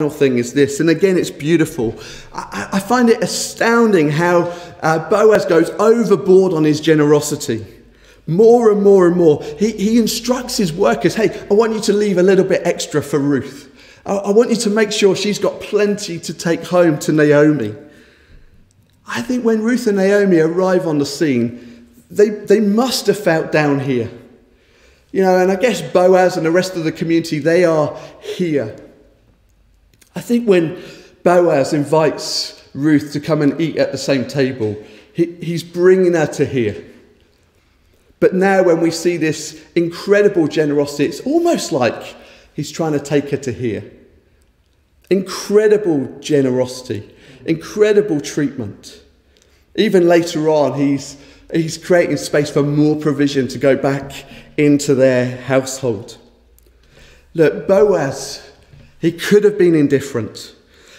final thing is this, and again, it's beautiful. I, I find it astounding how uh, Boaz goes overboard on his generosity. More and more and more. He, he instructs his workers hey, I want you to leave a little bit extra for Ruth. I, I want you to make sure she's got plenty to take home to Naomi. I think when Ruth and Naomi arrive on the scene, they, they must have felt down here. You know, and I guess Boaz and the rest of the community, they are here. I think when Boaz invites Ruth to come and eat at the same table, he, he's bringing her to here. But now, when we see this incredible generosity, it's almost like he's trying to take her to here. Incredible generosity, incredible treatment. Even later on, he's, he's creating space for more provision to go back into their household. Look, Boaz, he could have been indifferent.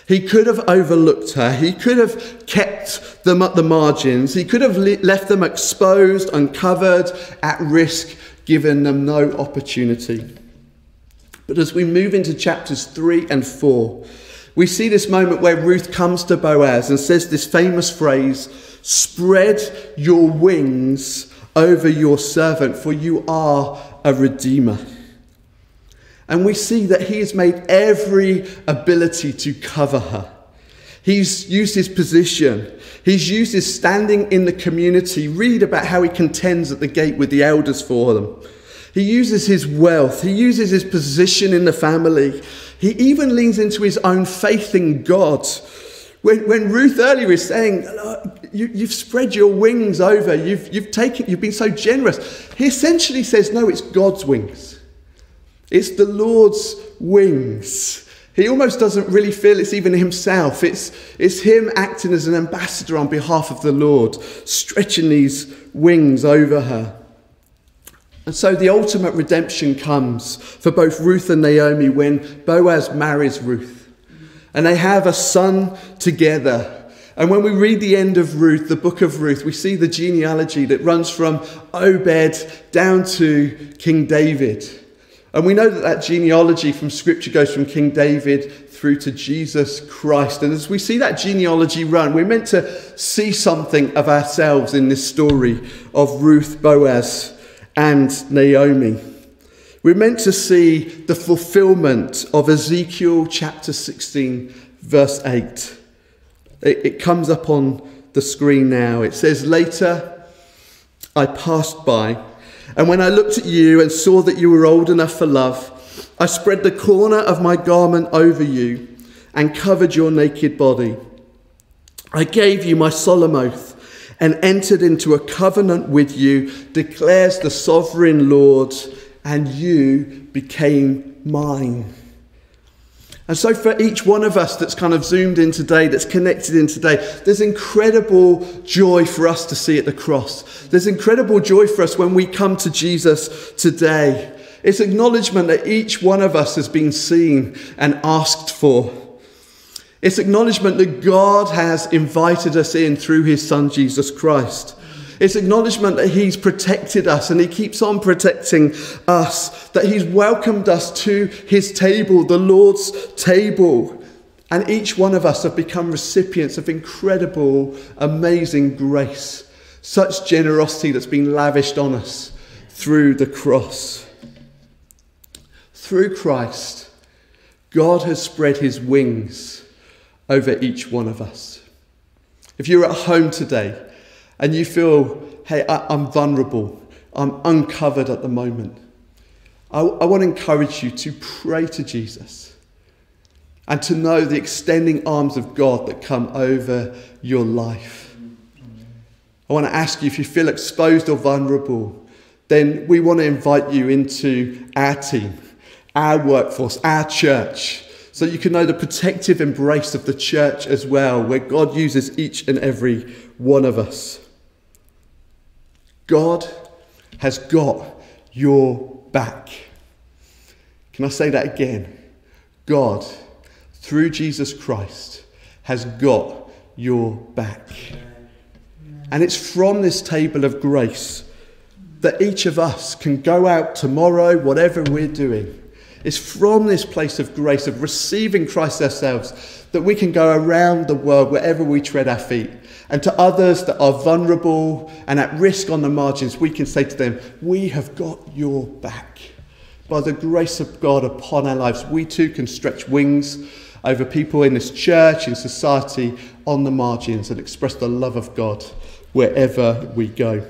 He could have overlooked her. He could have kept them at the margins. He could have left them exposed, uncovered, at risk, given them no opportunity. But as we move into chapters 3 and 4, we see this moment where Ruth comes to Boaz and says this famous phrase Spread your wings over your servant, for you are a redeemer. And we see that he has made every ability to cover her. He's used his position. He's used his standing in the community. Read about how he contends at the gate with the elders for them. He uses his wealth. He uses his position in the family. He even leans into his own faith in God. When, when Ruth earlier is saying, you, have spread your wings over, you've, you've taken, you've been so generous, he essentially says, no, it's God's wings. It's the Lord's wings. He almost doesn't really feel it's even himself. It's, it's him acting as an ambassador on behalf of the Lord, stretching these wings over her. And so the ultimate redemption comes for both Ruth and Naomi when Boaz marries Ruth. And they have a son together. And when we read the end of Ruth, the book of Ruth, we see the genealogy that runs from Obed down to King David. And we know that that genealogy from Scripture goes from King David through to Jesus Christ. And as we see that genealogy run, we're meant to see something of ourselves in this story of Ruth, Boaz, and Naomi. We're meant to see the fulfillment of Ezekiel chapter 16, verse 8. It, it comes up on the screen now. It says, Later I passed by and when I looked at you and saw that you were old enough for love, I spread the corner of my garment over you and covered your naked body. I gave you my solemn oath and entered into a covenant with you, declares the sovereign Lord, and you became mine. And so, for each one of us that's kind of zoomed in today, that's connected in today, there's incredible joy for us to see at the cross. There's incredible joy for us when we come to Jesus today. It's acknowledgement that each one of us has been seen and asked for. It's acknowledgement that God has invited us in through his Son, Jesus Christ. It's acknowledgement that He's protected us and He keeps on protecting us, that He's welcomed us to His table, the Lord's table. And each one of us have become recipients of incredible, amazing grace, such generosity that's been lavished on us through the cross. Through Christ, God has spread His wings over each one of us. If you're at home today, and you feel, hey, I, am vulnerable, I'm uncovered at the moment, I, I want to encourage you to pray to Jesus and to know the extending arms of God that come over your life. I want to ask you if you feel exposed or vulnerable, then we want to invite you into our team, our workforce, our church, so you can know the protective embrace of the church as well, where God uses each and every one of us. God has got your back. Can I say that again? God, through Jesus Christ, has got your back. And it's from this table of grace that each of us can go out tomorrow, whatever we're doing, It's from this place of grace, of receiving Christ ourselves, that we can go around the world wherever we tread our feet. And to others that are vulnerable and at risk on the margins, we can say to them, We have got your back. By the grace of God upon our lives, we too can stretch wings over people in this church, in society, on the margins, and express the love of God wherever we go.